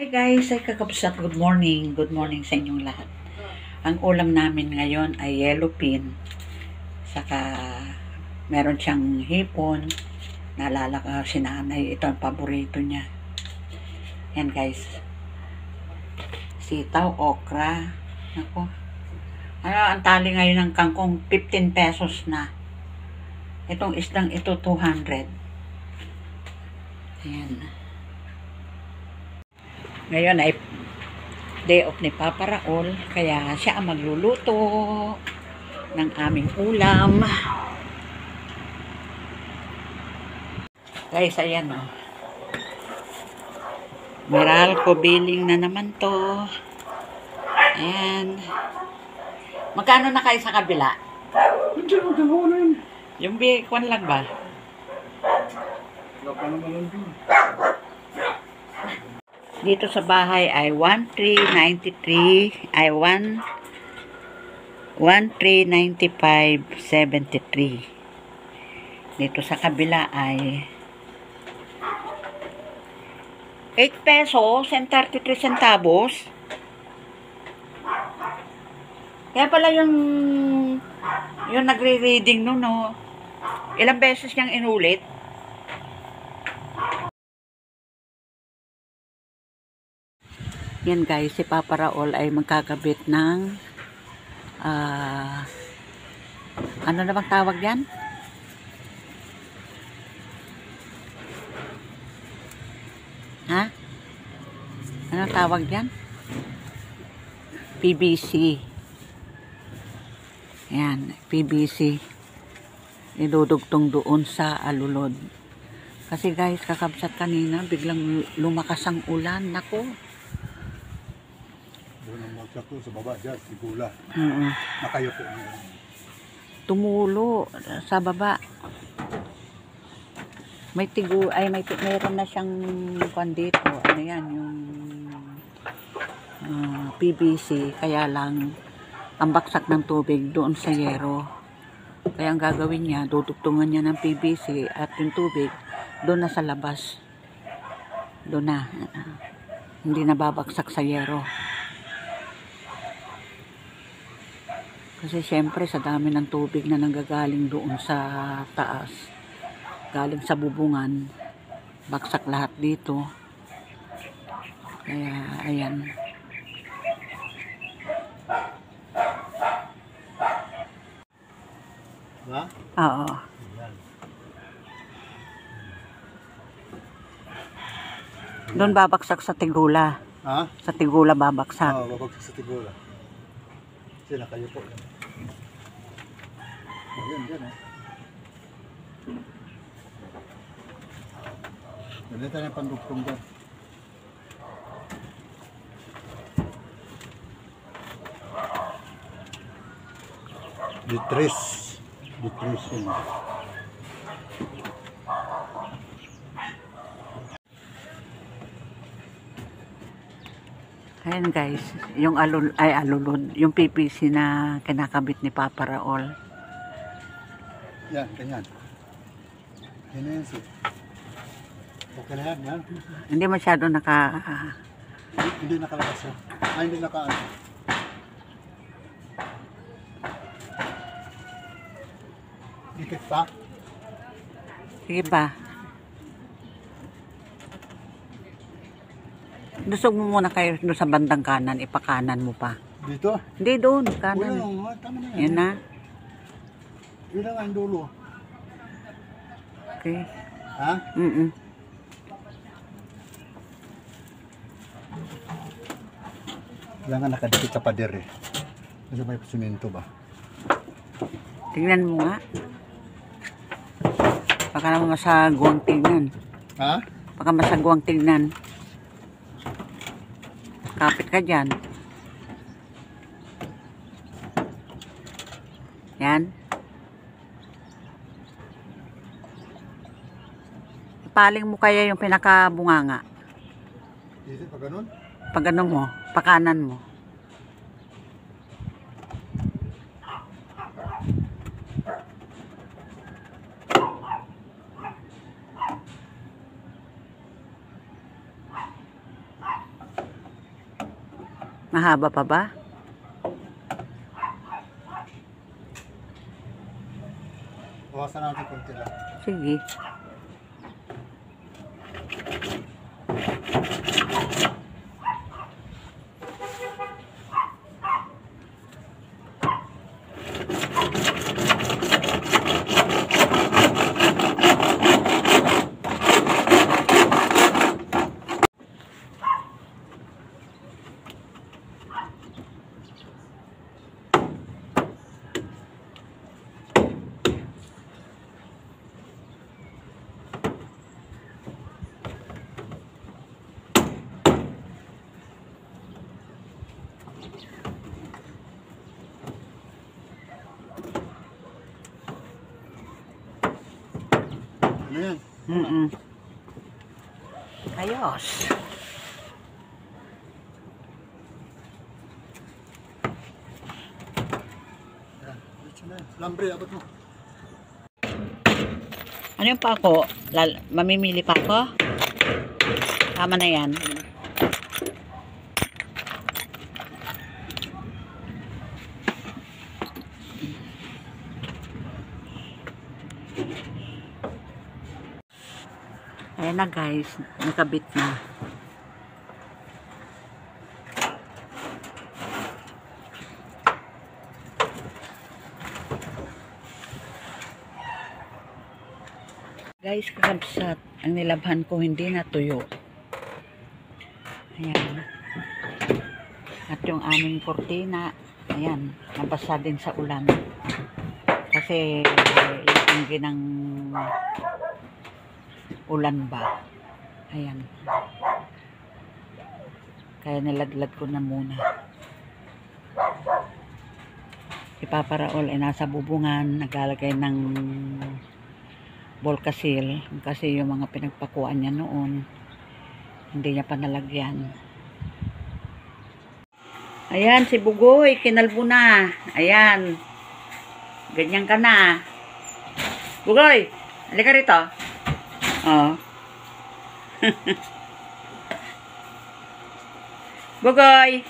Hi guys, ay kakapsat. Good morning. Good morning sa inyong lahat. Ang ulam namin ngayon ay yellow pin. Saka meron siyang hipon. Naalala ko si nanay. Ito ang paborito niya. Yan guys. Sitaw, okra. Ako. Ano, ang tali ngayon ng kangkong 15 pesos na. Itong isdang ito 200. Ayan. Ngayon ay day off ni Papa Raol, kaya siya ang magluluto ng aming ulam. Guys, ayan o. Oh. Meralco billing na naman to. Ayan. Magkano na kayo sa kabila? Hindi, magkakawa na yun. Yung bacon lang ba? Wala pa naman lang. Dito sa bahay ay 1393 ay 1 1395.73. Dito sa kabila ay 8 pesos and 33 centavos. Kaya pala yung yung nagre-reading no, no. Ilang beses niyang inulit? Yan guys, si Papa Raol ay magkakabit ng ah ano na bang tawag yan? Ha? Ano tawag yan? PBC. Yan, PBC. Idudugtong doon sa alulod. Kasi guys, kakabsat kanina, biglang lumakas ang ulan. Nako. Magsak ko sa baba dyan, si Gula. Oo. Nakayo po. tumulo sa baba. May tigu, ay may meron na siyang kwan dito. Ano yan, yung ah, PVC. Kaya lang, ang baksak ng tubig doon sa yero. Kaya ang gagawin niya, dudugtungan niya ng PVC at yung tubig doon na sa labas. Doon na. ah, hindi na babaksak sa yero. Kasi syempre sa dami ng tubig na nanggagaling doon sa taas, galing sa bubungan, baksak lahat dito. Kaya ayan. Ha? Oo. Yan. Doon babaksak sa Tigula. Ha? Sa Tigula babaksak. Oo, babagsak sa Tigula. Kasi nakayo po. Yan. Oh, yan, yan eh. Ganito na yung pandugtong dyan. Ditris. Ditris yun. Ayan guys, yung alul ay alulod, yung PPC na kinakabit ni Papa Raol. Yan, ganyan. Yan na yan, sir. Okay na yan, yan. Hindi masyado naka Hindi nakalabas siya. Ah, hindi naka ano. Dikit pa. Sige pa. Lusog mo muna kayo doon sa bandang kanan, ipakanan mo pa. Dito. Hindi doon, Wala kanan. nga, tama na yan. Yan na. Yun lang ang dulo. Okay. Ha? Mm Kailangan nakadikit sa pader eh. Kasi may suminto ba? Tingnan mo nga. Baka naman masagwang tingnan. Ha? Baka masagwang tingnan. Kapit ka dyan. Yan. Paling mo kaya yung pinakabunganga. Dito pa ganun? Pag ano mo, pakanan mo. Mahaba pa ba? Bawasan natin konti lang. Sige. Ano yan? Ayos. Yan. Diretso na yan. Lambre, abot mo. Ano yung pa ako? Lal- mamimili pa ako? Tama na yan. Ayan na guys, nakabit na. Guys, kakabsat. Ang nilabhan ko hindi natuyo. Ayan. At yung aming kortina, ayan, nabasa din sa ulan. Kasi itinggi ng ulan ba. Ayan. Kaya nilaglag ko na muna. Si Papa Raul ay nasa bubungan, naglalagay ng Volcasil kasi yung mga pinagpakuan niya noon hindi niya pa nalagyan ayan si Bugoy kinalbo na ayan ganyan ka na Bugoy halika rito oh. Bugoy